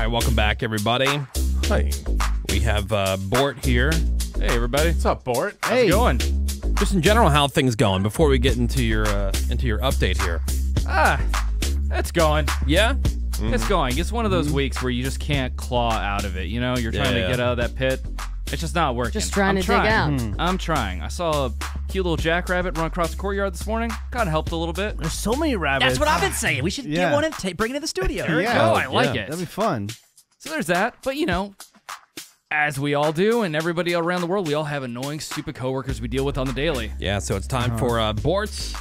right, welcome back, everybody. Hey, We have uh, Bort here. Hey, everybody. what's up, Bort? Hey. Going. Just in general, how things going before we get into your uh, into your update here. Ah, it's going. Yeah. It's going. It's one of those weeks where you just can't claw out of it. You know, you're trying Yeah. to get out of that pit. It's just not working. Just trying I'm to dig trying. out. I'm trying. I saw a cute little jackrabbit run across the courtyard this morning. Kind of helped a little bit. There's so many rabbits. That's what I've been saying. We should Yeah. get one and ta- bring it to the studio. There we Yeah. go. I like yeah. it. That'd be fun. So there's that. But you know, as we all do, and everybody around the world, we all have annoying, stupid coworkers we deal with on the daily. Yeah. So it's time for uh, Bort's.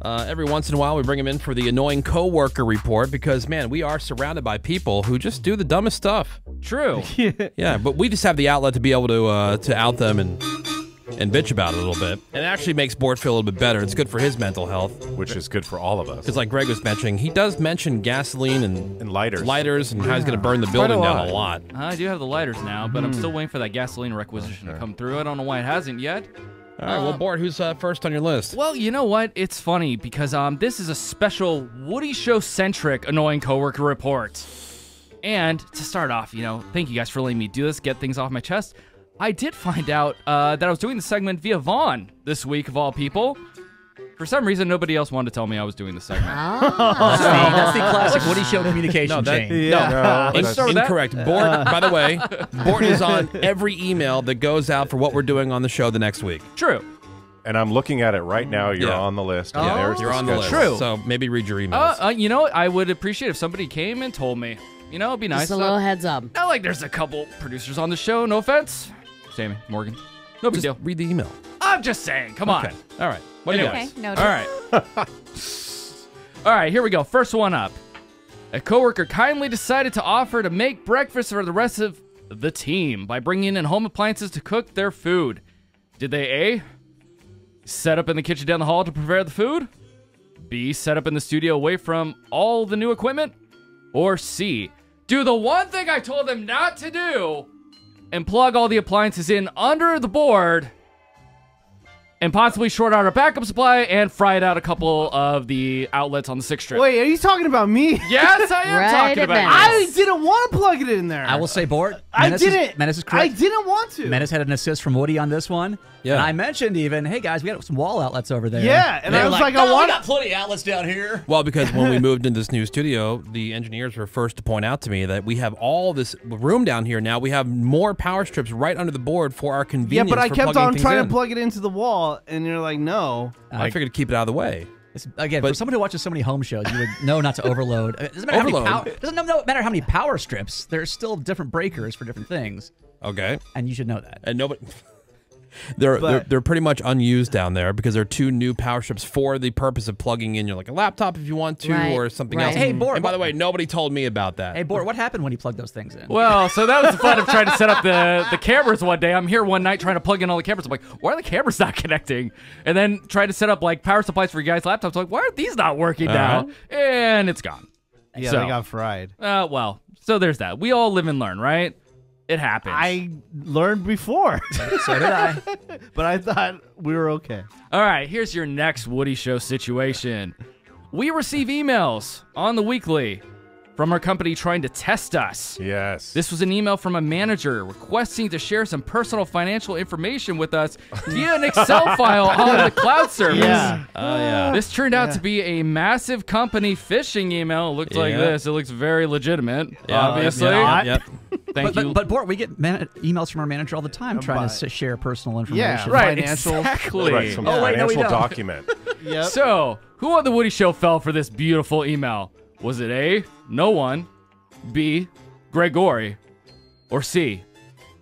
Uh, every once in a while, we bring him in for the annoying coworker report because, man, we are surrounded by people who just do the dumbest stuff. True. Yeah, but we just have the outlet to be able to uh, to out them and and bitch about it a little bit. And it actually makes Bort feel a little bit better. It's good for his mental health. Which is good for all of us. Because, like Greg was mentioning, he does mention gasoline and And lighters. lighters and how he's going to burn the Quite building a down a lot. I do have the lighters now, but I'm still waiting for that gasoline requisition to come through. I don't know why it hasn't yet. All right, well, Bort, who's uh, first on your list? Well, you know what? It's funny because um, this is a special Woody Show centric annoying coworker report. And to start off, you know, thank you guys for letting me do this, get things off my chest. I did find out uh, that I was doing the segment via Vaughn this week, of all people. For some reason, nobody else wanted to tell me I was doing the segment. That's, the, that's the classic Woody Show communication No, that- chain. No, In- that's- that. incorrect. Bort, by the way, Bort is on every email that goes out for what we're doing on the show the next week. True. and I'm looking at it right now. You're Yeah. on the list. Oh. Yeah, there's You're on the list. schedule. True. So maybe read your emails. Uh, uh, you know, what? I would appreciate if somebody came and told me. You know, it'd be nice. Just a Uh, little heads up. Not like there's a couple producers on the show. No offense, Sammy Morgan. No big Just deal. read the email. I'm just saying. Come on. Okay. All right. What do you Anyways. got? Okay, noted. All right. All right, here we go. First one up. A coworker kindly decided to offer to make breakfast for the rest of the team by bringing in home appliances to cook their food. Did they A. Set up in the kitchen down the hall to prepare the food? B. Set up in the studio away from all the new equipment? Or C. Do the one thing I told them not to do and plug all the appliances in under the board and possibly short out our backup supply and fried out a couple of the outlets on the six strip. Wait, are you talking about me? Yes, I am Right talking about Menace. you. I didn't want to plug it in there. I will say, Bort. I Menace is- didn't. Menace is correct. I didn't want to. Menace had an assist from Woody on this one. Yeah. And I mentioned even, hey guys, we got some wall outlets over there. Yeah, and they I was like, I "No, we want- got plenty of outlets down here. Well, because when we moved into this new studio, the engineers were first to point out to me that we have all this room down here now. We have more power strips right under the board for our convenience. Yeah, convenience. but I kept on trying in. to plug it into the wall, and you're like, no. I figured to keep it out of the way. It's, again, But- for someone who watches so many home shows, you would know not to overload. It doesn't matter, How many power, doesn't no- no matter how many power strips. There's still different breakers for different things, Okay. and you should know that. And nobody. They're, they're they're pretty much unused down there because they're two new power strips for the purpose of plugging in your like a laptop if you want to Right, or something right. else. Hey, Bort, and by the way, nobody told me about that. Hey, Bort, what happened when you plugged those things in? Well, so that was the fun of trying to set up the, the cameras one day. I'm here one night trying to plug in all the cameras. I'm like, why are the cameras not connecting? And then try to set up like power supplies for your guys' laptops. like, why are these not working now? And it's gone. Yeah, So- they got fried. Uh, well, so there's that. We all live and learn, right? It happens. I learned before, so did I. but I thought we were okay. All right, here's your next Woody Show situation. We receive emails on the weekly from our company trying to test us. Yes. This was an email from a manager requesting to share some personal financial information with us via an Excel file on the cloud service. Yeah. Oh yeah. This turned out to be a massive company phishing email. It looked like this. It looks very legitimate, Yeah, obviously. Yep, yep, yep. Thank But, you. but, but Bort, we get man- emails from our manager all the time trying Bye. to s- share personal Yeah, information. right, financial- exactly. right, some Oh, wait, no, we financial don't. document. Yep. So, who on the Woody Show fell for this beautiful email? Was it A, no one, B, Gregory, or C,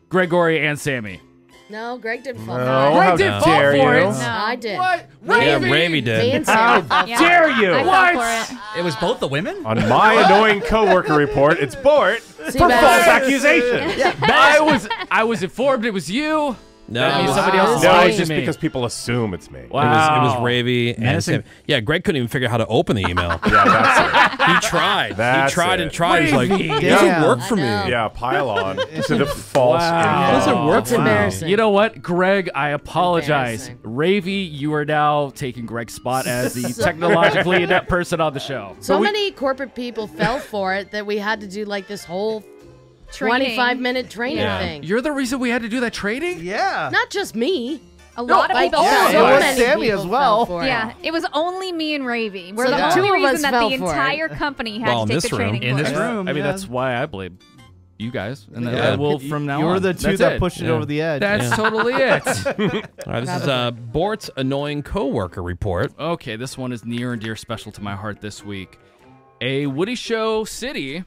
Gregory and Sammy? No, Greg didn't fall No, for how it. Greg did fall dare for you. it. No, I did. What? Yeah, Ravey? Ravey Me did. and Sarah fell for it. Dare you? I What? fell for it. It was both the women? On my annoying coworker report, it's Bort See, for Beth? false accusation. I was I was informed it was you. No, That means was, somebody else is No, lying it's to just me. because people assume it's me. Wow. it was it was Ravey and Sam. Yeah, Greg couldn't even figure out how to open the email. Yeah, that's he tried. That's he tried it. and tried. He's like, it doesn't work for me. Yeah, pile on to the false Wow. info. Doesn't work It's for me. embarrassing. You know what, Greg? I apologize. Embarrassing. Ravey, you are now taking Greg's spot as the technologically inept person on the show. So many corporate people fell for it that we had to do like this whole 25 minute training Yeah. thing. You're the reason we had to do that trading? Yeah. Not just me. A lot of like people so Yeah, fell it was many Sammy people as well. fell for it. Yeah, it was only me and Ravey. We're So the the only two of us reason that fell the for it. entire company had Well, in to take this the room. training In this course. room. I mean, Yeah. that's why I blame you guys. And then Yeah. I will from now on. You're the two That's that it. pushed it Yeah. over the edge. That's totally it. All right, this is uh, Bort's annoying coworker report. okay, this one is near and dear special to my heart this week. A Woody Show City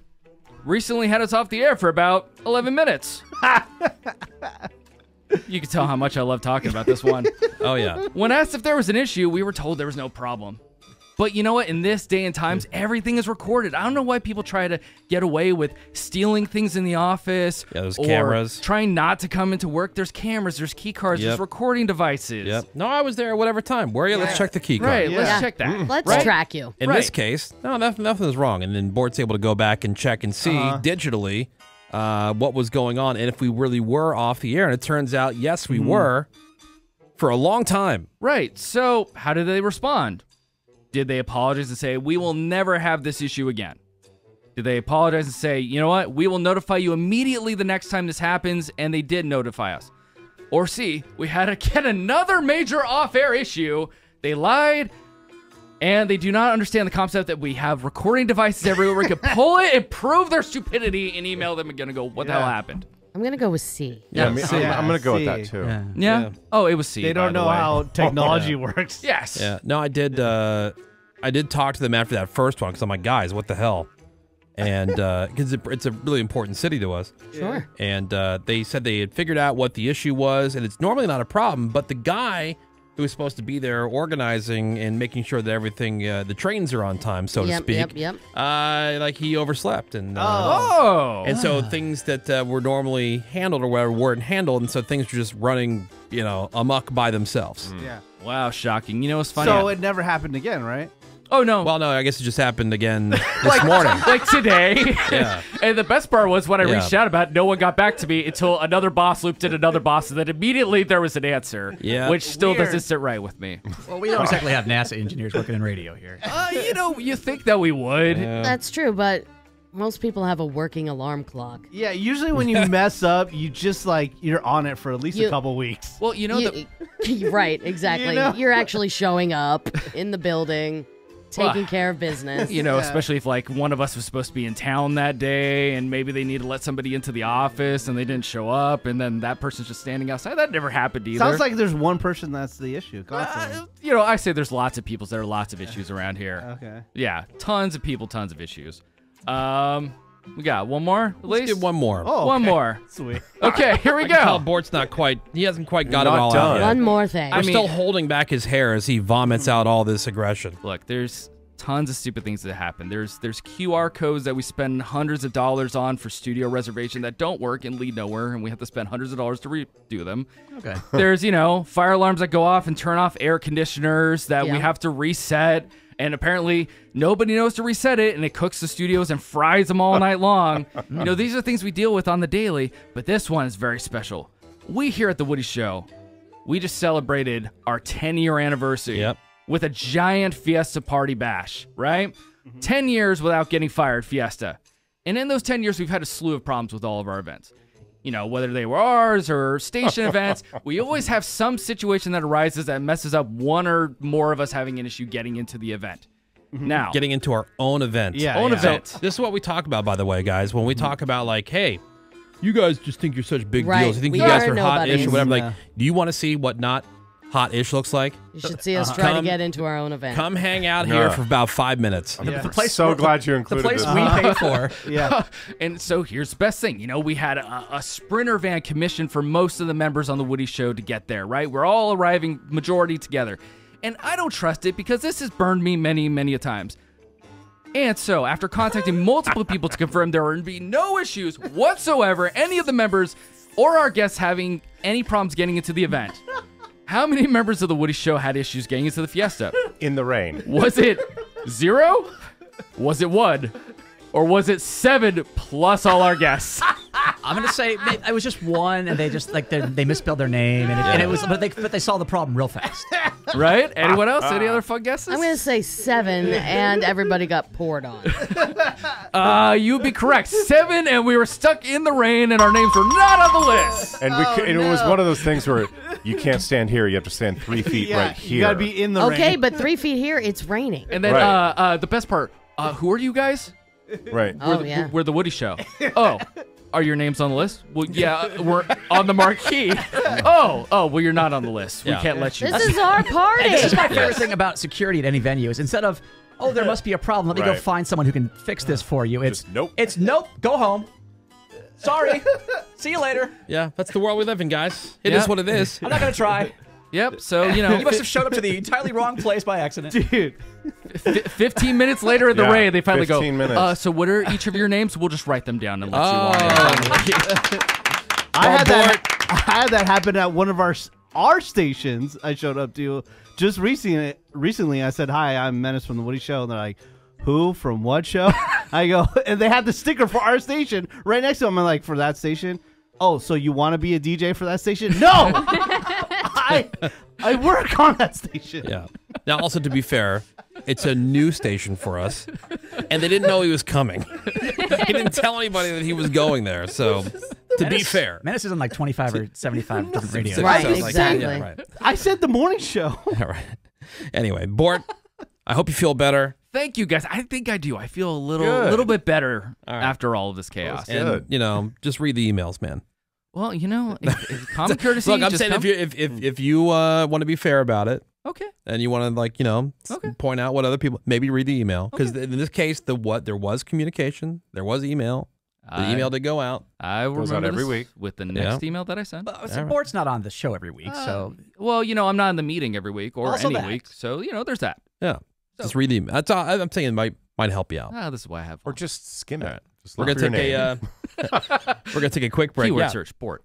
recently had us off the air for about 11 minutes. you can tell how much I love talking about this one. Oh yeah, When asked if there was an issue, we were told there was no problem. But you know what? In this day and times, everything is recorded. I don't know why people try to get away with stealing things in the office. Yeah, there's or cameras. Trying not to come into work. There's cameras, there's key cards, there's recording devices. yep. No, I was there. At whatever time. Where are you? Let's check the key card. Right, let's Yeah. check that. Let's Right? track you. In this case, no, nothing, nothing's wrong. And then Bort's able to go back and check and see Uh-huh. digitally uh, what was going on and if we really were off the air. And it turns out, yes, we were for a long time. Right. So, how did they respond? Did they apologize and say, we will never have this issue again? Did they apologize and say, you know what, we will notify you immediately the next time this happens? And they did notify us. Or C, we had again another major off air issue. They lied and they do not understand the concept that we have recording devices everywhere. We could pull it and prove their stupidity and email them again and go, what the hell happened? I'm going to go with C. Yeah, I mean, I'm, I'm going to go with that too. Yeah. Yeah. Yeah. Oh, it was C. they don't the know way. how technology works. Yes. Yeah. No, I did. Uh, I did talk to them after that first one because I'm like, guys, what the hell? And because it, it's a really important city to us. Sure. And uh, they said they had figured out what the issue was, and it's normally not a problem. But the guy who was supposed to be there organizing and making sure that everything, uh, the trains are on time, so to speak. yep, yep. Uh, like he overslept, and uh, Oh. and so things that uh, were normally handled or whatever weren't handled, and so things were just running, you know, amok by themselves. Yeah. Wow, shocking. You know what's funny? So it never happened again, right? Oh no. Well, no, I guess it just happened again this morning. like today. Yeah. and the best part was when I Yeah. reached out about it, no one got back to me until another boss looped in another boss, and then immediately there was an answer. Yeah. Which still Weird. doesn't sit right with me. Well, we don't exactly have NASA engineers working in radio here. uh, you know, you think that we would. That's true, but most people have a working alarm clock. Yeah. Usually when you mess up, you just like you're on it for at least You- a couple weeks. Well, you know, You- the, right, exactly. You know? You're actually showing up in the building, taking care of business. you know, Yeah. especially if like one of us was supposed to be in town that day and maybe they need to let somebody into the office and they didn't show up and then that person's just standing outside. That never happened either. Sounds like there's one person that's the issue. Uh, you know, I say there's lots of people. There are lots of issues around here. okay. Yeah, tons of people, tons of issues. Um, we got one more, at Let's least. get one more. Oh, One okay. more. Sweet. Okay, here we I can tell go. Bort's not quite. He hasn't quite got Not it all done. out yet. One more thing. I We're mean- still holding back his hair as he vomits out all this aggression. Look, there's tons of stupid things that happen. There's there's QR codes that we spend hundreds of dollars on for studio reservation that don't work and lead nowhere, and we have to spend hundreds of dollars to redo them. Okay. There's you know fire alarms that go off and turn off air conditioners that we Yeah. have to reset. And apparently, nobody knows to reset it, and it cooks the studios and fries them all night long. You know, these are things we deal with on the daily, but this one is very special. We here at The Woody Show, we just celebrated our 10 year anniversary Yep. with a giant Fiesta party bash, right? Mm-hmm. 10 years without getting fired, Fiesta. And in those 10 years, we've had a slew of problems with all of our events. You know, whether they were ours or station events, we always have some situation that arises that messes up one or more of us having an issue getting into the event. Mm-hmm. Now, Getting into our own event. Yeah. own yeah. event. This is what we talk about, by the way, guys. When we mm-hmm. talk about like, hey, you guys just think you're such big Right. deals. You think We you guys are are hot-ish or whatever. Yeah. Like, do you want to see what not hot-ish looks like? you should see uh-huh. us try Come- to get into our own event. Come hang out Yeah. here for about five minutes. Yeah. The place so glad you The included place this. we pay for. Yeah. and so here's the best thing. You know, we had a, a sprinter van commissioned for most of the members on the Woody Show to get there, right? We're all arriving majority together. And I don't trust it because this has burned me many, many a times. And so, after contacting multiple people to confirm there would be no issues whatsoever, any of the members or our guests having any problems getting into the event. How many members of the Woody Show had issues getting into the fiesta? In the rain. Was it zero? Was it one? Or was it seven plus all our guests? I'm gonna say may- it was just one, and they just like they, they misspelled their name, and it, and it was, but they but they solved the problem real fast. Right? Anyone else? Any other fun guesses? I'm going to say seven, and everybody got poured on. Uh, you'd be correct. Seven, and we were stuck in the rain, and our names were not on the list. And we Oh, cou- and it was one of those things where you can't stand here. You have to stand three feet yeah, right here. you gotta be in the Okay, rain. but three feet here, it's raining. And then Right. uh, uh, the best part, uh, who are you guys? right. Oh, we're, the, yeah. we're the Woody Show. Oh, are your names on the list? Well, yeah, we're on the marquee. Oh, oh, well, you're not on the list. We Yeah. can't let you. This is our party. And this is my favorite thing about security at any venue is instead of oh there must be a problem, let me go find someone who can fix this for you. It's Just nope. It's nope. Go home. Sorry. See you later. Yeah, that's the world we live in, guys. It is Yeah. what it is. I'm not gonna try. Yep. So you know, You must have showed up to the entirely wrong place by accident. Dude, fi- 15 minutes later in the Yeah, rain, they finally go. 15 minutes. Uh, so what are each of your names? We'll just write them down and let you walk. Oh, I had that. I had that happen at one of our our stations. I showed up to just recently. Recently, I said, "Hi, I'm Menace from the Woody Show," and they're like, "Who from what show?" I go, and they had the sticker for our station right next to them. I'm like, "For that station." Oh, so you want to be a DJ for that station? No, I I work on that station. yeah. Now, also to be fair, it's a new station for us, and they didn't know he was coming. he didn't tell anybody that he was going there. So, to be fair, Menace is on like 25 or 75 different radios. So- Right, so it's like- exactly. yeah, right. I said the morning show. All right. Anyway, Bort, I hope you feel better. Thank you, guys. I think I do. I feel a little, Good. little bit better All right. after all of this chaos. Good. And you know, just read the emails, man. Well, you know, if, if common courtesy. Look, I'm just saying come- if you if if, if you uh, want to be fair about it, okay. and you want to like you know s- Okay. point out what other people maybe read the email because in this case the what there was communication there was email the I- email did go out I will Goes out remember every week. with the next email that I sent. But All so right. Not on the show every week, so Well, you know, I'm not in the meeting every week or Also any that. week, so you know, there's that. yeah just read the email that's all I'm saying it might might help you out Ah, this is why I have. Or just skim it. right. Just we're gonna take your a name. uh, we're gonna take a quick break keyword yeah. search sport.